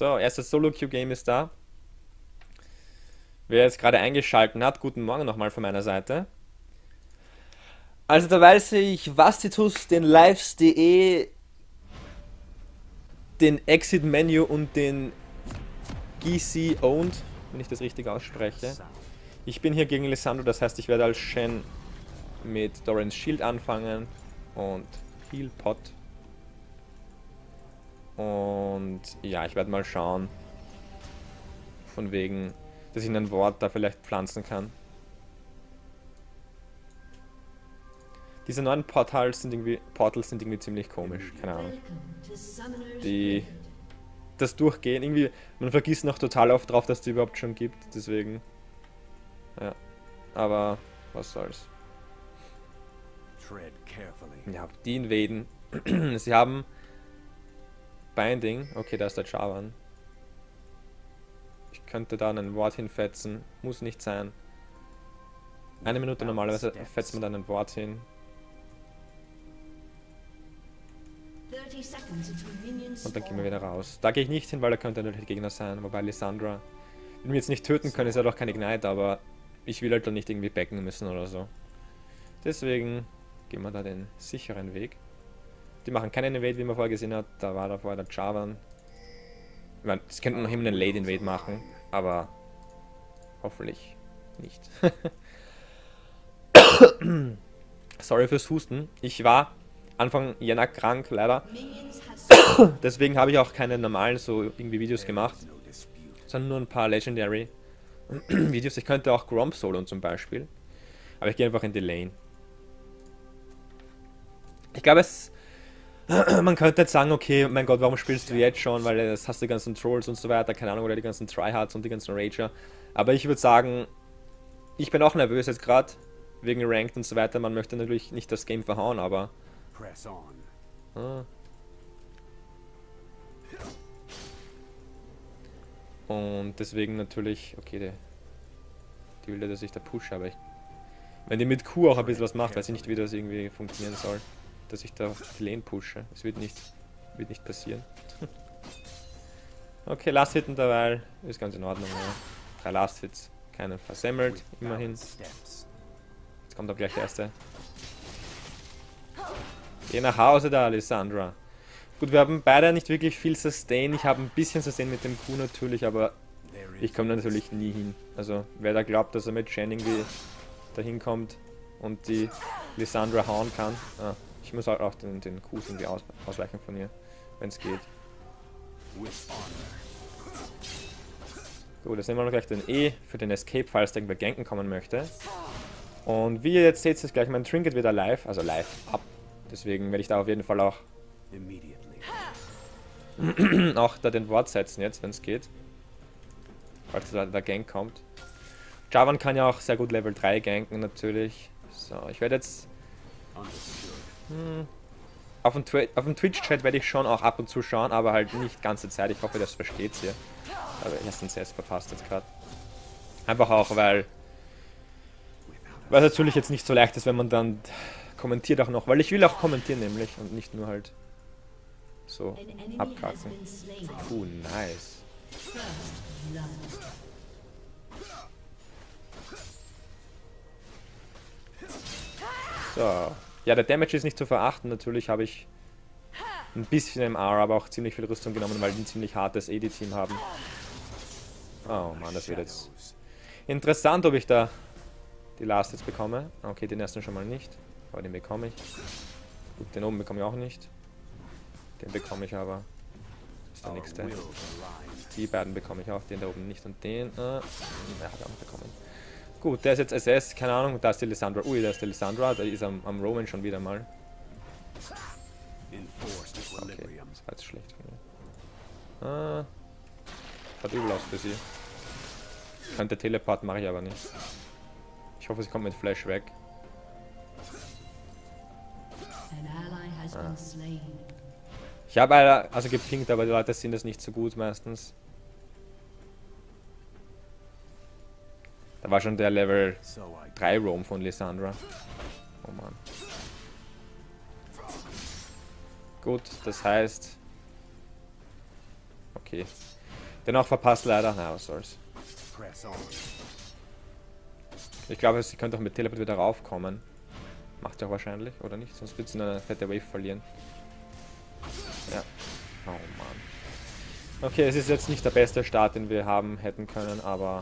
So, erstes Solo-Queue-Game ist da. Wer jetzt gerade eingeschaltet hat, guten Morgen nochmal von meiner Seite. Also da weiß ich Vastitus, den Lives.de, den Exit-Menu und den GC Owned, wenn ich das richtig ausspreche. Ich bin hier gegen Lissandro, das heißt ich werde als Shen mit Dorans Shield anfangen und Heal Pot. Und ja, ich werde mal schauen, von wegen, dass ich ein Wort da vielleicht pflanzen kann. Diese neuen Portals sind irgendwie, Portals sind irgendwie ziemlich komisch, keine Ahnung. Die, das Durchgehen, irgendwie, man vergisst noch total oft drauf, dass es die überhaupt schon gibt, deswegen, ja, aber was soll's. Ja, die invaden. Sie haben Binding. Okay, da ist der Javan. Ich könnte da ein Wort hinfetzen. Muss nicht sein. Eine Minute normalerweise fetzt man dann ein Wort hin. Und dann gehen wir wieder raus. Da gehe ich nicht hin, weil da könnte natürlich Gegner sein. Wobei Lissandra wenn wir jetzt nicht töten können, ist ja doch kein Ignite, aber ich will halt dann nicht irgendwie backen müssen oder so. Deswegen Gehen wir da den sicheren Weg. Die machen keinen Invade, wie man vorher gesehen hat. Da war da vorher der Javan. Ich meine, das könnten noch immer einen Late Invade machen, aber hoffentlich nicht. Sorry fürs Husten. Ich war Anfang Jänner krank, leider. Deswegen habe ich auch keine normalen so irgendwie Videos gemacht, sondern nur ein paar Legendary Videos. Ich könnte auch Gromp Solo zum Beispiel. Aber ich gehe einfach in die Lane. Ich glaube, es. Man könnte jetzt sagen, okay, mein Gott, warum spielst du jetzt schon? Weil jetzt hast du die ganzen Trolls und so weiter, keine Ahnung, oder die ganzen Tryhards und die ganzen Rager. Aber ich würde sagen, ich bin auch nervös jetzt gerade, wegen Ranked und so weiter. Man möchte natürlich nicht das Game verhauen, aber. Ah. Und deswegen natürlich, okay, die, die will ja, dass ich da pushe, aber ich, wenn die mit Q auch ein bisschen was macht, weiß ich nicht, wie das irgendwie funktionieren soll dass ich da die Lane pushe. Es wird nicht, wird nicht passieren. okay, Last Hitten dabei ist ganz in Ordnung. Ja. Drei Last Hits, keinen versemmelt, immerhin. Jetzt kommt auch gleich der erste. Geh nach Hause da, Alessandra. Gut, wir haben beide nicht wirklich viel Sustain. Ich habe ein bisschen Sustain mit dem Q natürlich, aber ich komme natürlich nie hin. Also, wer da glaubt, dass er mit Shen irgendwie dahin kommt und die Lissandra hauen kann, ah, ich muss halt auch den, den Kuss irgendwie aus, ausweichen von ihr, wenn es geht. Gut, jetzt nehmen wir noch gleich den E für den Escape, falls der irgendwer ganken kommen möchte. Und wie ihr jetzt seht, ist gleich mein Trinket wieder live, also live ab. Deswegen werde ich da auf jeden Fall auch auch da den Wort setzen jetzt, wenn es geht. Falls da der Gank kommt. Javan kann ja auch sehr gut Level 3 ganken natürlich. So, ich werde jetzt hm. Auf dem, Twitch-Chat werde ich schon auch ab und zu schauen, aber halt nicht ganze Zeit. Ich hoffe, das versteht ihr. Aber ich habe den CS verpasst jetzt gerade. Einfach auch, weil... Weil es natürlich jetzt nicht so leicht ist, wenn man dann kommentiert auch noch. Weil ich will auch kommentieren nämlich und nicht nur halt so abkacken. Puh, nice. So. Ja, der Damage ist nicht zu verachten. Natürlich habe ich ein bisschen MR, aber auch ziemlich viel Rüstung genommen, weil die ein ziemlich hartes AD-Team haben. Oh Mann, das wird jetzt interessant, ob ich da die Last jetzt bekomme. Okay, den ersten schon mal nicht, aber den bekomme ich. Gut, den oben bekomme ich auch nicht. Den bekomme ich aber. Das ist der nächste. Die beiden bekomme ich auch, den da oben nicht und den. Äh, ja, hat er auch bekommen. Gut, der ist jetzt SS, keine Ahnung, da ist die Lissandra. Ui, da ist die Lissandra, da ist am, am Roman schon wieder mal. Okay, das war jetzt schlecht. Ah, hat übel aus für sie. Könnte Teleport, mache ich aber nicht. Ich hoffe, sie kommt mit Flash weg. Ah. Ich habe also gepinkt, aber die Leute sind das nicht so gut meistens. Da war schon der Level 3 Roam von Lissandra. Oh Mann. Gut, das heißt... Okay. Dennoch verpasst leider. Na, was soll's. Ich glaube, sie könnte auch mit Teleport wieder raufkommen. Macht sie auch wahrscheinlich, oder nicht? Sonst wird sie eine fette Wave verlieren. Ja. Oh Mann. Okay, es ist jetzt nicht der beste Start, den wir haben hätten können, aber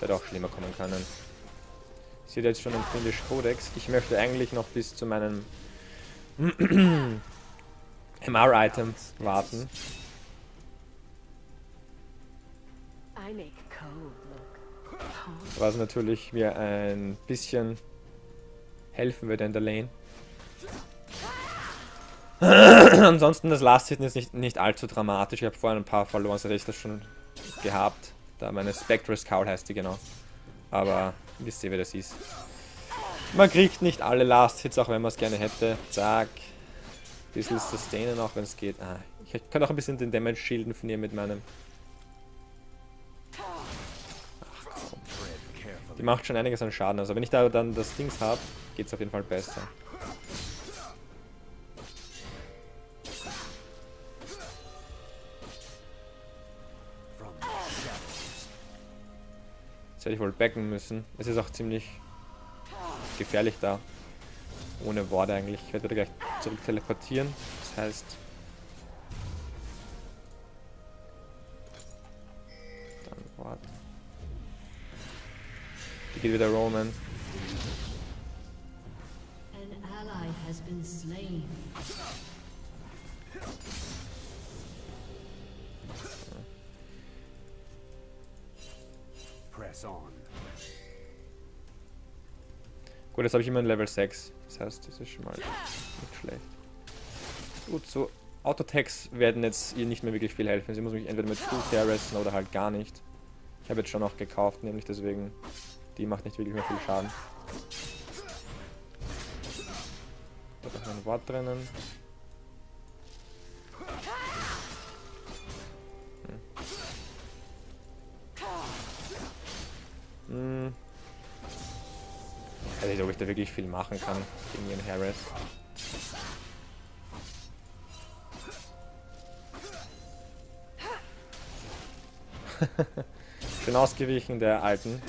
hätte auch schlimmer kommen können. Ich sehe jetzt schon den Finnish Codex. Ich möchte eigentlich noch bis zu meinem MR-Item warten. Was natürlich mir ein bisschen helfen würde in der Lane. Ansonsten das Last Hit ist nicht, nicht allzu dramatisch. Ich habe vorhin ein paar verloren, hätte ich das schon gehabt. Da meine Spectral Scowl heißt die genau. Aber wisst ihr, wer das ist. Man kriegt nicht alle Last Hits, auch wenn man es gerne hätte. Zack. Bisschen sustainen auch, wenn es geht. Ah, ich kann auch ein bisschen den Damage schilden von ihr mit meinem Die macht schon einiges an Schaden. Also wenn ich da dann das Dings habe, geht es auf jeden Fall besser. Jetzt hätte ich wohl backen müssen. Es ist auch ziemlich gefährlich da. Ohne Worte eigentlich. Ich werde gleich zurück teleportieren. Das heißt... Dann warten. Hier geht wieder Roman. An ally has been slain. Jetzt habe ich immer ein Level 6. Das heißt, das ist schon mal nicht schlecht. Gut, so Autotex werden jetzt ihr nicht mehr wirklich viel helfen. Sie muss mich entweder mit Full Terroristen oder halt gar nicht. Ich habe jetzt schon noch gekauft, nämlich deswegen die macht nicht wirklich mehr viel Schaden. Da ist noch ein Wort drinnen. Hm. Hm. Ich weiß nicht, ob ich da wirklich viel machen kann gegen ihren Harris. Schön ausgewichen der alten.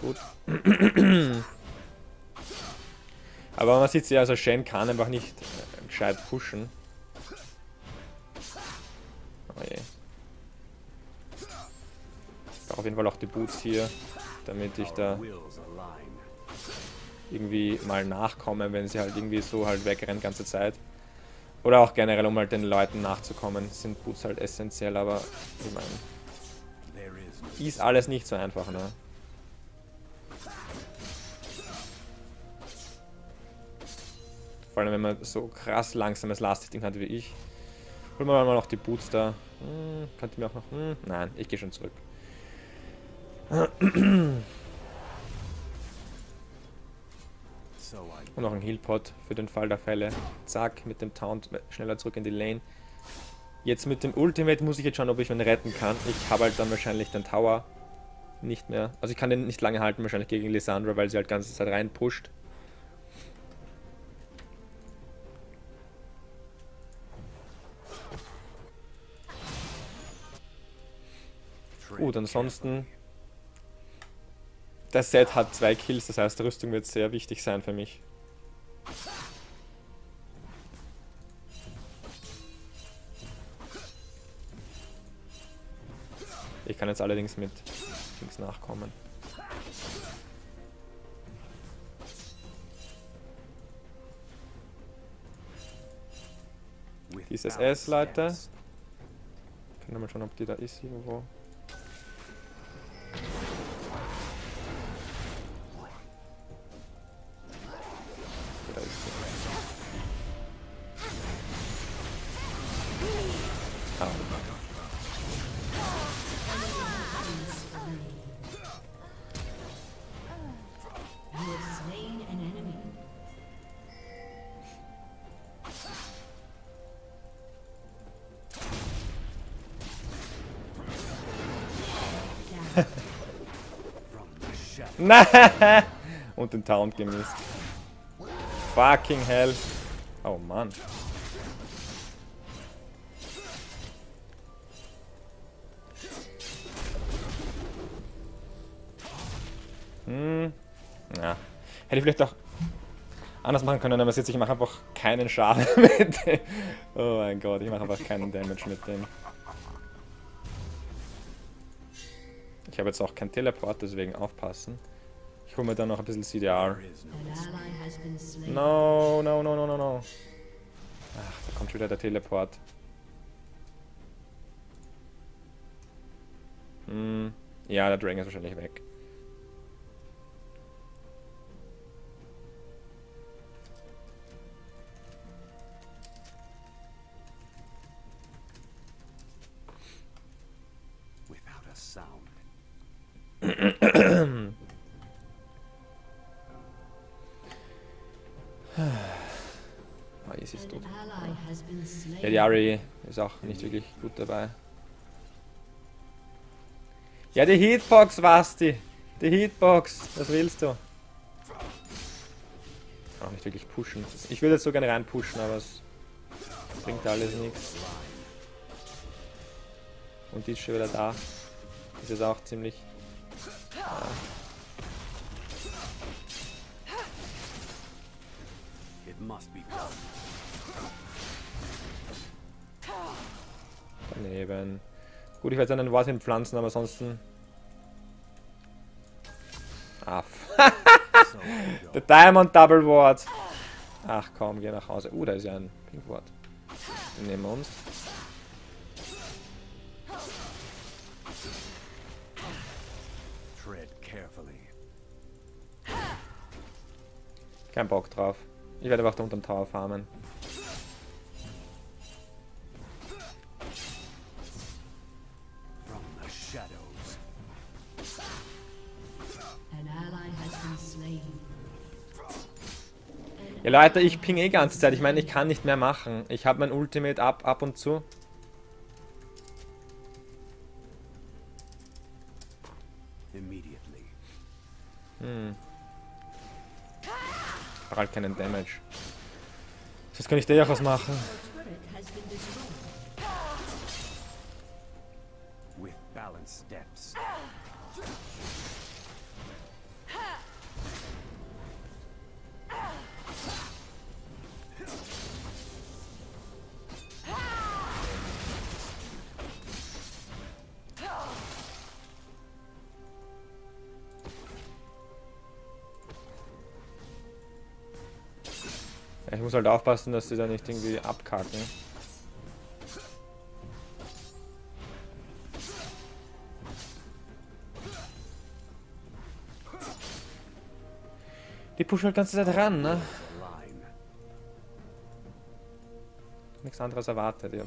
Gut. Aber man sieht ja, also Shen kann einfach nicht äh, gescheit pushen. Oh je. Ich brauche auf jeden Fall auch die Boots hier, damit ich da irgendwie mal nachkomme, wenn sie halt irgendwie so halt wegrennen ganze Zeit. Oder auch generell, um halt den Leuten nachzukommen, sind Boots halt essentiell, aber ich meine, ist alles nicht so einfach, ne? Vor allem, wenn man so krass langsames Last-Hitting hat wie ich. Holen wir mal noch die Boots da. Hm, könnte mir auch noch... Hm, nein, ich gehe schon zurück. Und noch ein Healpot für den Fall der Fälle. Zack, mit dem Taunt schneller zurück in die Lane. Jetzt mit dem Ultimate muss ich jetzt schauen, ob ich ihn retten kann. Ich habe halt dann wahrscheinlich den Tower nicht mehr. Also ich kann den nicht lange halten, wahrscheinlich gegen Lissandra, weil sie halt ganze Zeit reinpusht. Gut, ansonsten... Das Set hat zwei Kills, das heißt, Rüstung wird sehr wichtig sein für mich. Ich kann jetzt allerdings mit Dings nachkommen. Dieses S-Leiter. Können wir mal schauen, ob die da ist irgendwo. Nein! Und den Taunt gemisst. Fucking hell. Oh Mann. Hm. Na. Hätte ich vielleicht auch anders machen können, aber jetzt, ich mache einfach keinen Schaden mit dem. Oh mein Gott, ich mache einfach keinen Damage mit dem. Ich habe jetzt auch keinen Teleport, deswegen aufpassen. Ich hole mir dann noch ein bisschen CDR. No, no, no, no, no, no. Ach, da kommt wieder der Teleport. Hm. Ja, der Dragon ist wahrscheinlich weg. Ja, die Ari ist auch nicht wirklich gut dabei. Ja, die Hitbox, Basti. Die Hitbox. Was willst du? Auch nicht wirklich pushen. Ich würde jetzt so gerne rein pushen, aber es bringt alles nichts. Und die ist schon wieder da. Ist auch ziemlich Daneben. Gut, ich werde einen Wort pflanzen, aber ansonsten... Ah, Der Diamond Double Ward. Ach komm, geh nach Hause. Uh, da ist ja ein Pink Ward. Den nehmen wir uns. Kein Bock drauf. Ich werde einfach da unterm Tower farmen. Leute, ich ping eh ganze Zeit. Ich meine, ich kann nicht mehr machen. Ich habe mein Ultimate ab, ab und zu. Hm. Mach halt keinen Damage. Jetzt kann ich dir auch was machen. Muss halt aufpassen, dass sie da nicht irgendwie abkacken. Die pushen halt ganze Zeit ran, ne? Nichts anderes erwartet. Ja.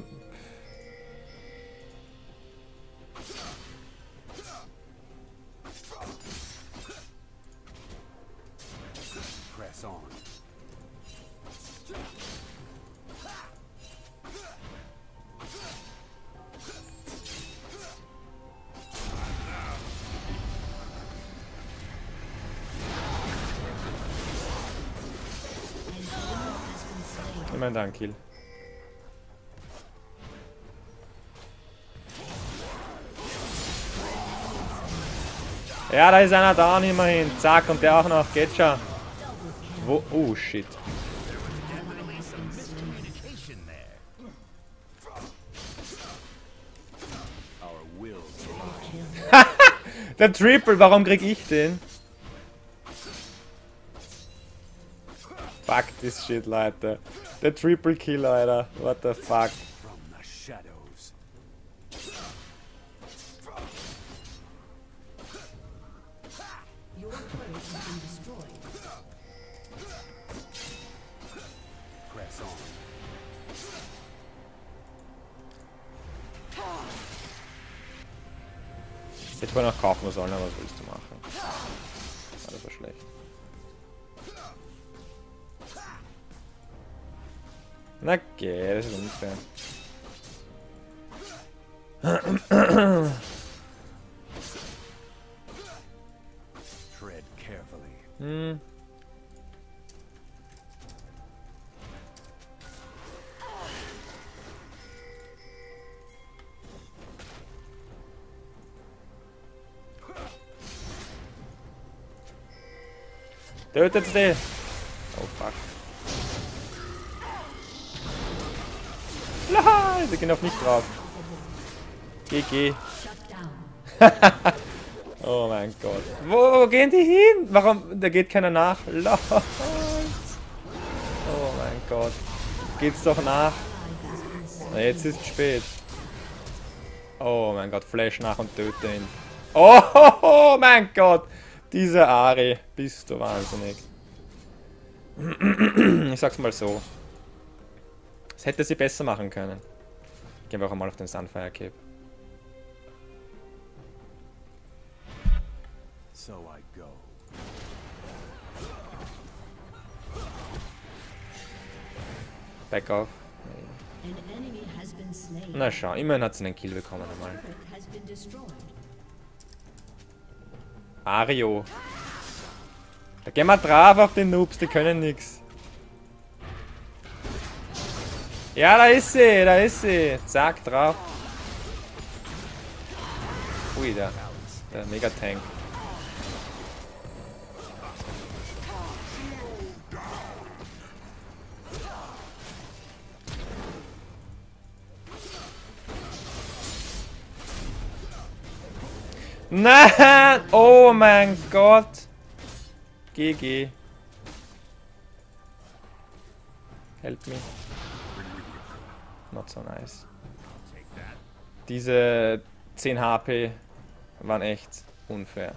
Ja, da ist einer da immerhin. Zack, und der auch noch. Geht schon. Wo? Oh, shit. der Triple, warum krieg ich den? Fuck this shit, Leute. Der Triple Kill, Alter. What the fuck? Hm. Tötet sie! Oh fuck. Laha, sie gehen auf mich drauf. GG. oh mein Gott. Gehen die hin? Warum? Da geht keiner nach. Lol. Oh mein Gott. Geht's doch nach. Na, jetzt ist spät. Oh mein Gott, Flash nach und töte ihn. Oh, oh, oh mein Gott. Diese Ari. Bist du wahnsinnig. Ich sag's mal so. Das hätte sie besser machen können. Gehen wir auch mal auf den Sunfire Cape. So I go. Back off. Na schau, immerhin hat sie einen Kill bekommen einmal. Ario. Da gehen wir drauf auf den Noobs, die können nix. Ja, da ist sie, da ist sie. Zack, drauf. Ui, der, der Megatank. Nein! Oh mein Gott! GG. Help me. Not so nice. Diese 10 HP waren echt unfair.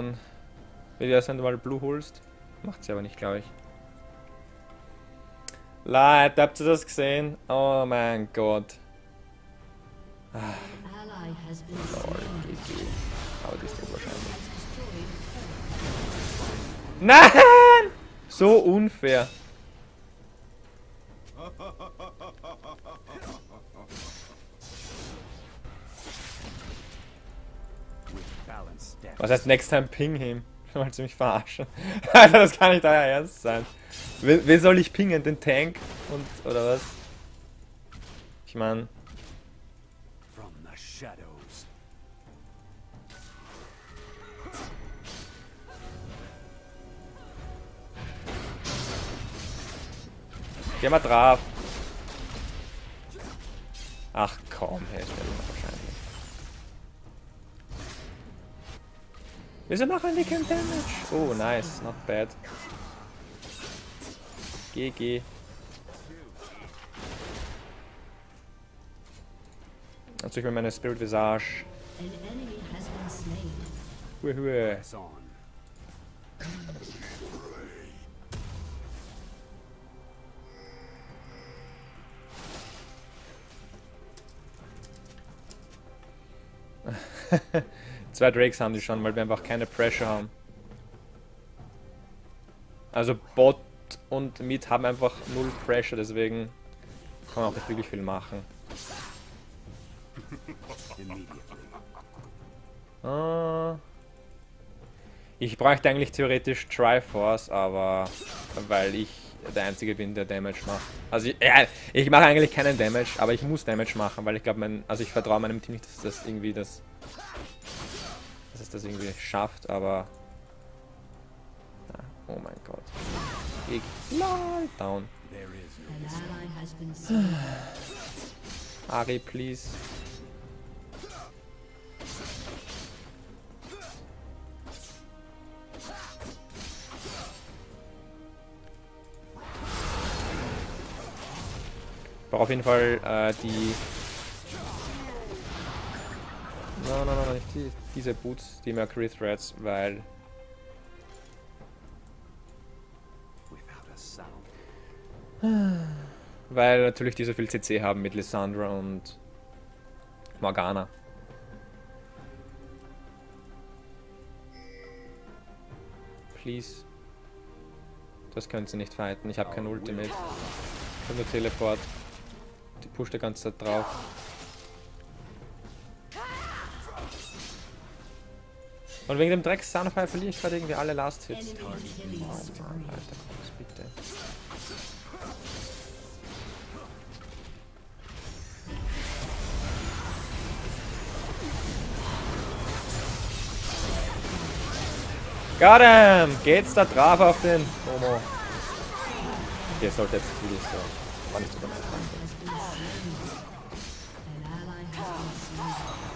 Dann wenn du mal Blue holst. Macht sie aber nicht, glaube ich. Leute, habt ihr das gesehen? Oh mein Gott. Ah. Lol, GG. Aber die ist doch wahrscheinlich. Nein! So unfair. Was heißt next time ping him? Wolltest du mich verarschen? Alter, das kann nicht euer Ernst sein. Wen, wen soll ich pingen? Den Tank? Und, oder was? Ich meine... Geh mal drauf. Ach komm, Hersteller wahrscheinlich. Wieso machen die kein Damage? Oh, nice. Not bad. GG. Also ich will meine Spirit Visage. Hue, hue. Zwei Drakes haben die schon, weil wir einfach keine Pressure haben. Also Bot und Mid haben einfach null Pressure, deswegen kann man auch nicht wirklich viel machen. Uh, ich bräuchte eigentlich theoretisch Triforce, aber weil ich der Einzige bin, der Damage macht. Also ich, ja, ich mache eigentlich keinen Damage, aber ich muss Damage machen, weil ich glaube, mein, also ich vertraue meinem Team nicht, dass das irgendwie das dass es das irgendwie schafft, aber... Oh mein Gott. Ich down. Ari, please. brauche auf jeden Fall äh, die Nein, nein, nein, nicht die, diese Boots, die Mercury Threads, weil... Weil natürlich die so viel CC haben mit Lissandra und Morgana. Please. Das können sie nicht fighten. Ich habe kein Ultimate. Ich habe nur Teleport. Die pusht die ganze Zeit drauf. Und wegen dem Dreck Sunfire verliere ich gerade irgendwie alle Last Hits. Oh Mann, Alter, komm, bitte. Got him! Geht's da drauf auf den Momo? Okay, sollte jetzt wirklich so. War nicht so gemeint.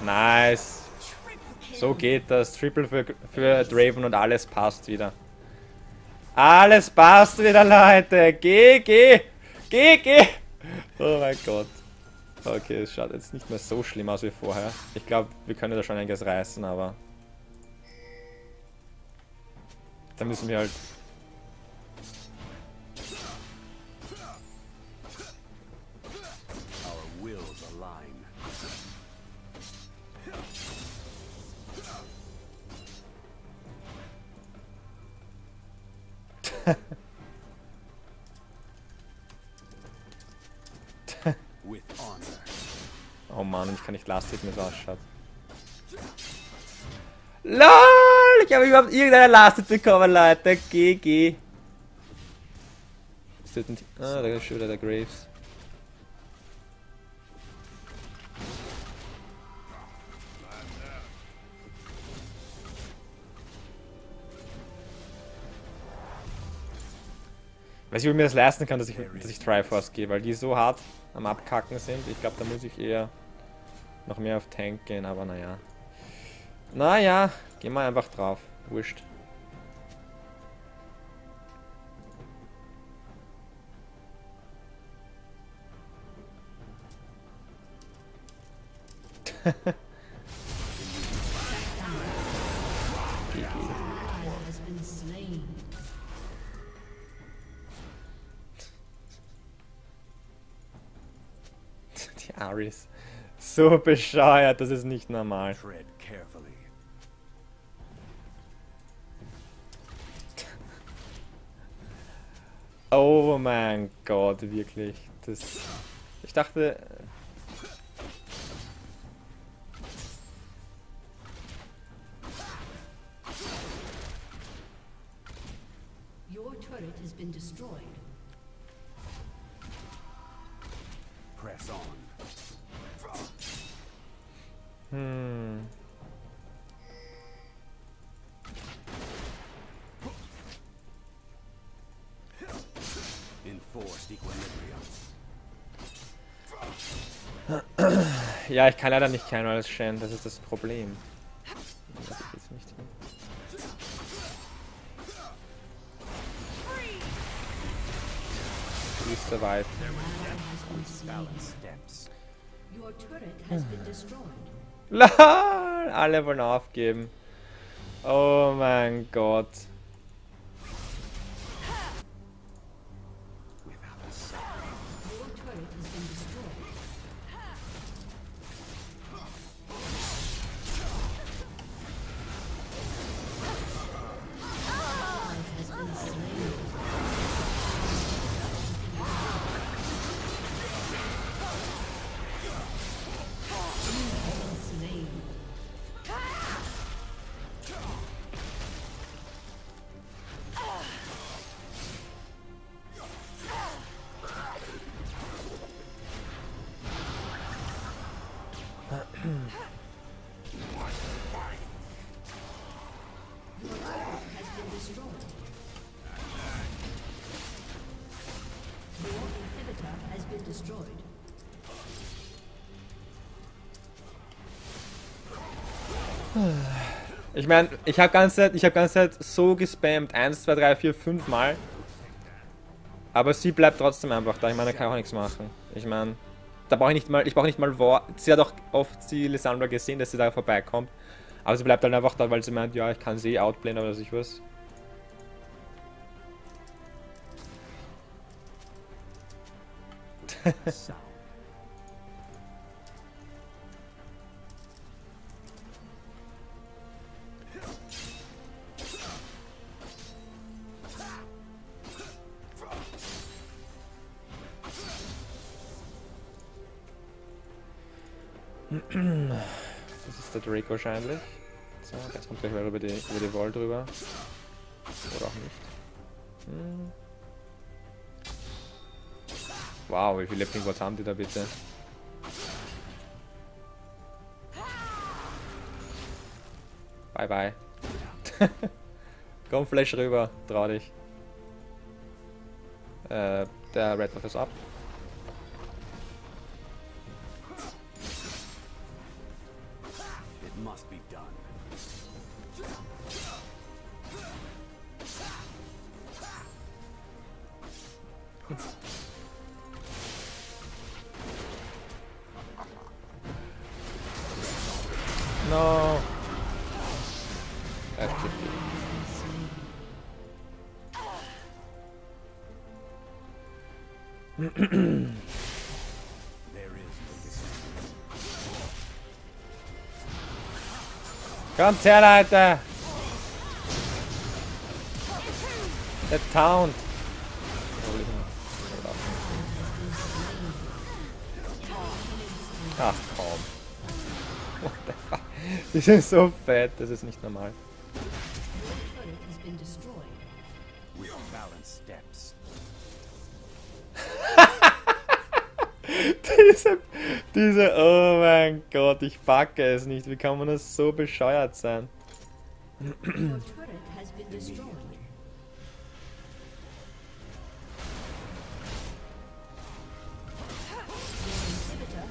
Nice. So geht das. Triple für, für Draven und alles passt wieder. Alles passt wieder, Leute. Geh, geh. Geh, geh. Oh mein Gott. Okay, es schaut jetzt nicht mehr so schlimm aus wie vorher. Ich glaube, wir können da schon einiges reißen, aber... Da müssen wir halt... Mann, ich kann nicht Last Hit, es ausschaut. LOL! Ich habe überhaupt irgendeine Last bekommen, Leute. GG. Ah, da ist schon wieder der Graves. Weil ich mir das leisten kann, dass ich, dass ich Triforce gehe, weil die so hart am Abkacken sind. Ich glaube, da muss ich eher noch mehr auf Tank gehen, aber naja. Naja, gehen wir einfach drauf. Wurscht. Die Aris. So bescheuert, das ist nicht normal. Oh mein Gott, wirklich. Das. Ich dachte. Hmm. Ja, ich kann leider nicht kein alles Shen, das ist das Problem. Das geht's nicht hin. Please survive. LOL! Alle wollen aufgeben. Oh mein Gott. Ich meine, ich habe ganze Zeit, ich habe ganze Zeit so gespammt, 1, 2, 3, 4, 5 Mal. Aber sie bleibt trotzdem einfach da. Ich meine, da kann auch nichts machen. Ich meine, da brauche ich nicht mal, ich brauche nicht mal Wort. Sie hat auch oft die Lissandra gesehen, dass sie da vorbeikommt. Aber sie bleibt halt einfach da, weil sie meint, ja, ich kann sie outplayen oder ich was. Der Drake wahrscheinlich. So, jetzt kommt gleich mal über die, über die Wall drüber. Oder auch nicht. Hm. Wow, wie viele Pingwatts haben die da bitte? Bye bye. Komm, Flash rüber, trau dich. Äh, der Red Buff ist ab. Kommt her, Leute! Der Taunt! Ach komm. Die sind so fett, das ist nicht normal. diese, diese, oh mein Gott, ich packe es nicht. Wie kann man das so bescheuert sein?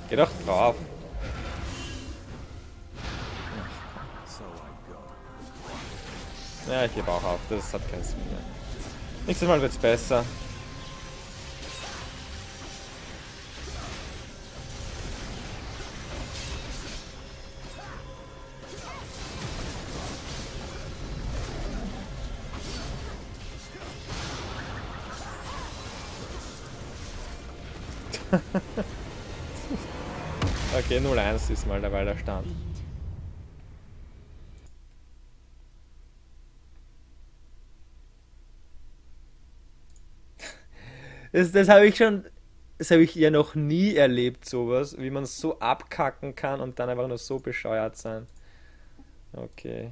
Geh doch drauf. Ja, ich gebe auch auf. Das hat keinen Sinn mehr. Nächstes Mal wird's besser. okay, 0-1 ist mal dabei der Stand. Das, das habe ich schon, das habe ich ja noch nie erlebt, sowas, wie man so abkacken kann und dann einfach nur so bescheuert sein. Okay.